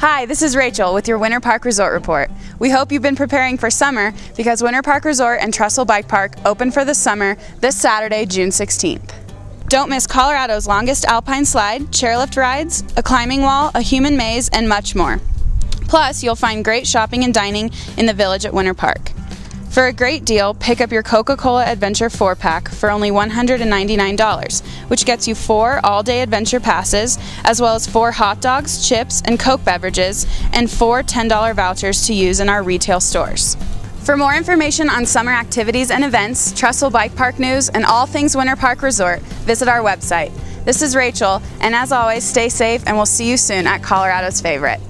Hi, this is Rachel with your Winter Park Resort Report. We hope you've been preparing for summer because Winter Park Resort and Trestle Bike Park open for the summer this Saturday, June 16th. Don't miss Colorado's longest alpine slide, chairlift rides, a climbing wall, a human maze, and much more. Plus, you'll find great shopping and dining in the village at Winter Park. For a great deal, pick up your Coca-Cola Adventure 4-pack for only $199, which gets you four all-day adventure passes, as well as four hot dogs, chips, and Coke beverages, and four $10 vouchers to use in our retail stores. For more information on summer activities and events, Trestle Bike Park news, and all things Winter Park Resort, visit our website. This is Rachel, and as always, stay safe and we'll see you soon at Colorado's Favorite.